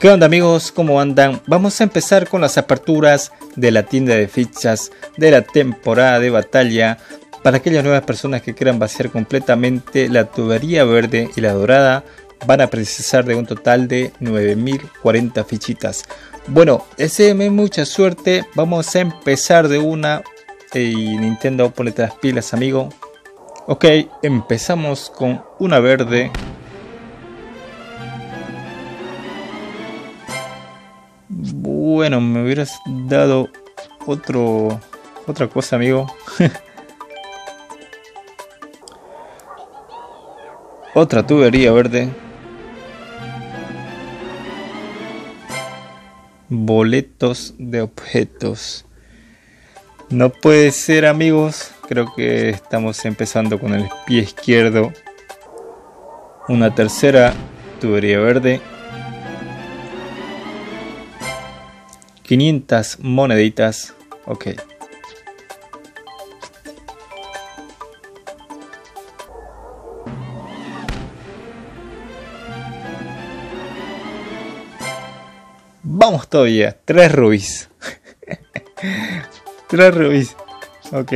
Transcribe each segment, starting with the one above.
¿Qué onda amigos? ¿Cómo andan? Vamos a empezar con las aperturas de la tienda de fichas de la temporada de batalla para aquellas nuevas personas que quieran vaciar completamente la tubería verde y la dorada van a precisar de un total de 9040 fichitas. Bueno, me mucha suerte. Vamos a empezar de una. Y Nintendo, ponete las pilas, amigo. Ok, empezamos con una verde Bueno, me hubieras dado otro otra cosa, amigo. otra tubería verde. Boletos de objetos. No puede ser, amigos. Creo que estamos empezando con el pie izquierdo. Una tercera tubería verde. 500 moneditas. Ok. Vamos todavía. Tres rubis. Tres rubis. Ok.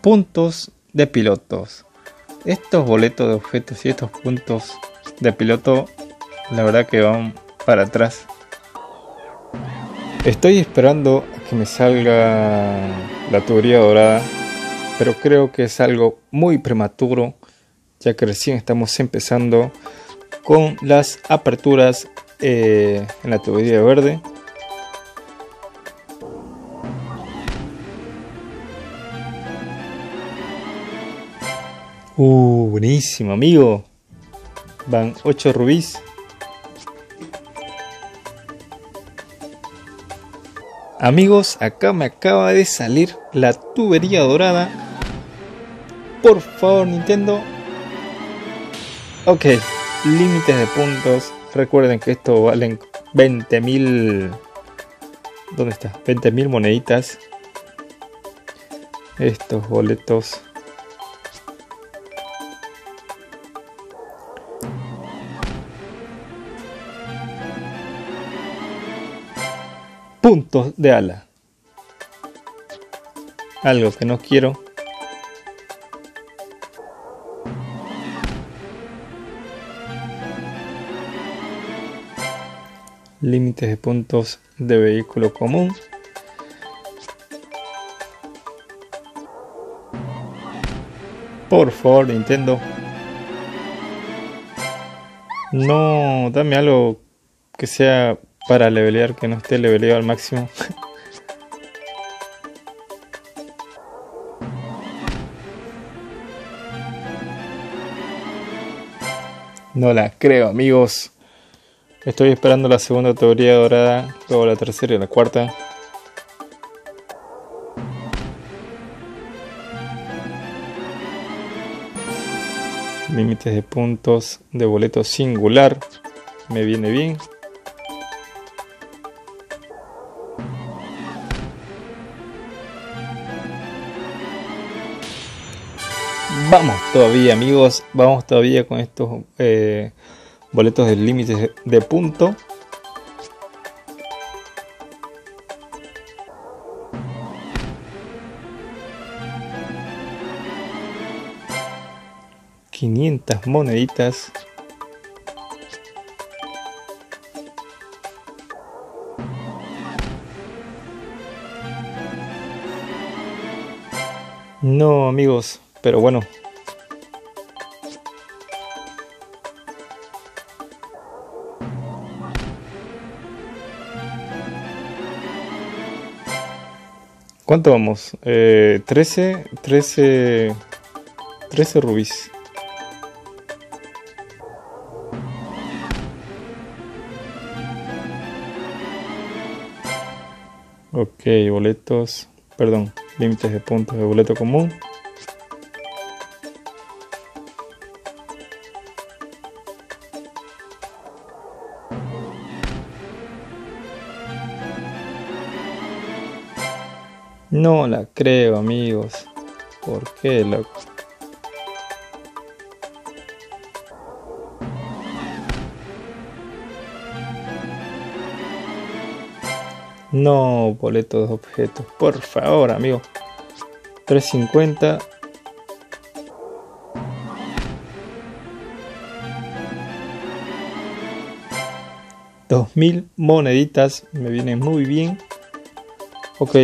Puntos de pilotos estos boletos de objetos y estos puntos de piloto, la verdad que van para atrás. Estoy esperando a que me salga la tubería dorada, pero creo que es algo muy prematuro, ya que recién estamos empezando con las aperturas eh, en la tubería verde. Uh, buenísimo, amigo. Van 8 rubíes. Amigos, acá me acaba de salir la tubería dorada. Por favor, Nintendo. Ok, límites de puntos. Recuerden que esto valen 20.000... ¿Dónde está? 20.000 moneditas. Estos boletos puntos de ala. Algo que no quiero. Límites de puntos de vehículo común. Por favor, Nintendo. No, dame algo que sea para levelear que no esté leveleado al máximo. no la creo, amigos. Estoy esperando la segunda teoría dorada, luego la tercera y la cuarta. Límites de puntos de boleto singular. Me viene bien. Vamos todavía amigos, vamos todavía con estos eh, boletos del límite de punto. ...500 moneditas... No amigos, pero bueno. ¿Cuánto vamos? Eh, 13, 13, 13 rubíes. Ok, boletos, perdón, límites de puntos de boleto común. No la creo, amigos. ¿Por qué, loco? No, boletos de objetos. Por favor, amigo. 350. Dos mil moneditas. Me viene muy bien. Ok.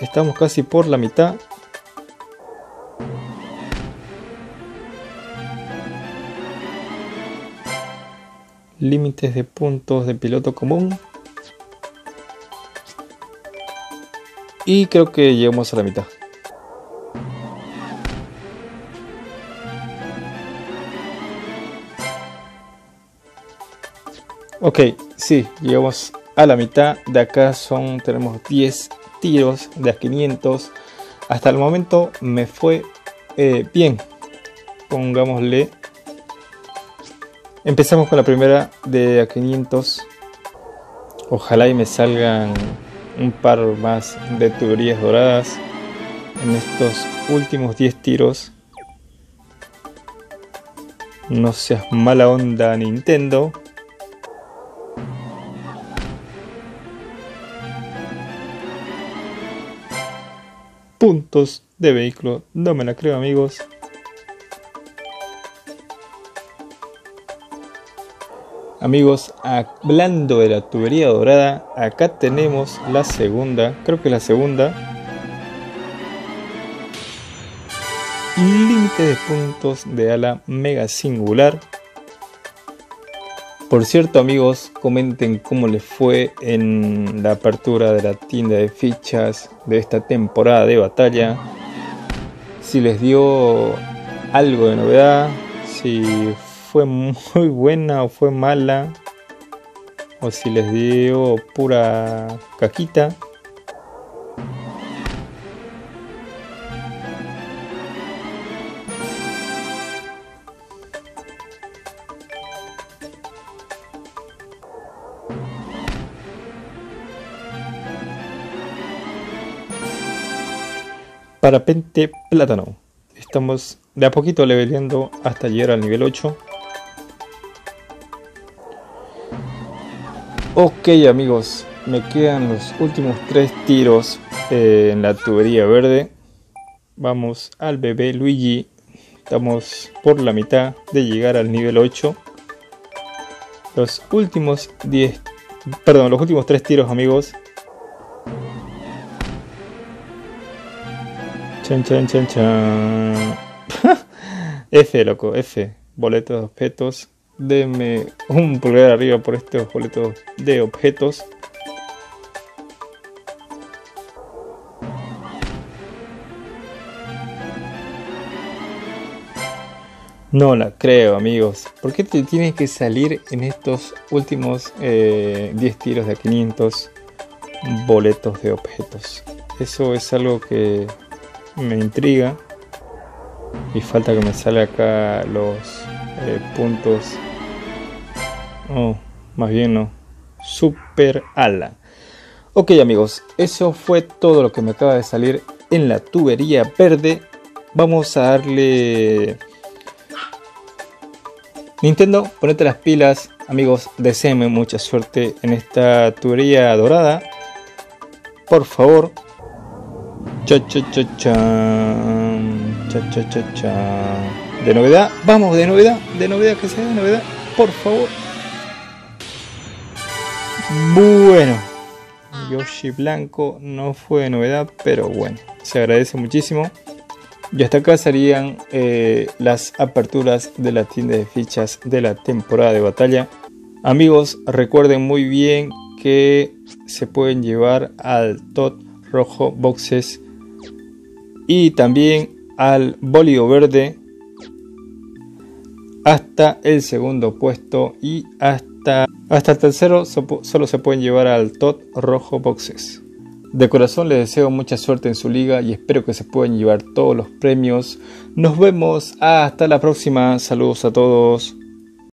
Estamos casi por la mitad. Límites de puntos de piloto común. Y creo que llegamos a la mitad. Ok, sí, llegamos a la mitad. De acá son, tenemos 10 tiros de a 500. Hasta el momento me fue eh, bien. Pongámosle. Empezamos con la primera de a 500. Ojalá y me salgan un par más de tuberías doradas en estos últimos 10 tiros. No seas mala onda Nintendo. Puntos de vehículo. No me la creo amigos. Amigos, hablando de la tubería dorada, acá tenemos la segunda, creo que la segunda. Límite de puntos de ala mega singular. Por cierto amigos, comenten cómo les fue en la apertura de la tienda de fichas de esta temporada de batalla. Si les dio algo de novedad, si fue muy buena o fue mala, o si les dio pura caquita. Parapente plátano. Estamos de a poquito leveleando hasta llegar al nivel 8. Ok amigos, me quedan los últimos tres tiros eh, en la tubería verde. Vamos al bebé Luigi. Estamos por la mitad de llegar al nivel 8. Los últimos 10, perdón, los últimos tres tiros amigos. Chan chan chan chan. F loco, F. Boletos de objetos Denme un pulgar arriba por estos boletos de objetos. No la creo, amigos. ¿Por qué te tienes que salir en estos últimos 10 eh, tiros de 500 boletos de objetos? Eso es algo que me intriga. Y falta que me salga acá los eh, puntos Oh, más bien no. Super ala. Ok amigos, eso fue todo lo que me acaba de salir en la tubería verde. Vamos a darle... Nintendo, ponete las pilas. Amigos, deseenme mucha suerte en esta tubería dorada. Por favor. Cha cha cha cha. Cha cha cha cha. De novedad. Vamos, de novedad. De novedad, que sea de novedad. Por favor. Bueno, Yoshi blanco no fue novedad, pero bueno, se agradece muchísimo. Y hasta acá serían eh, las aperturas de la tienda de fichas de la temporada de batalla. Amigos, recuerden muy bien que se pueden llevar al Tot rojo boxes y también al bolio verde hasta el segundo puesto y hasta hasta el tercero solo se pueden llevar al TOT rojo boxes. De corazón les deseo mucha suerte en su liga y espero que se puedan llevar todos los premios. Nos vemos hasta la próxima. Saludos a todos.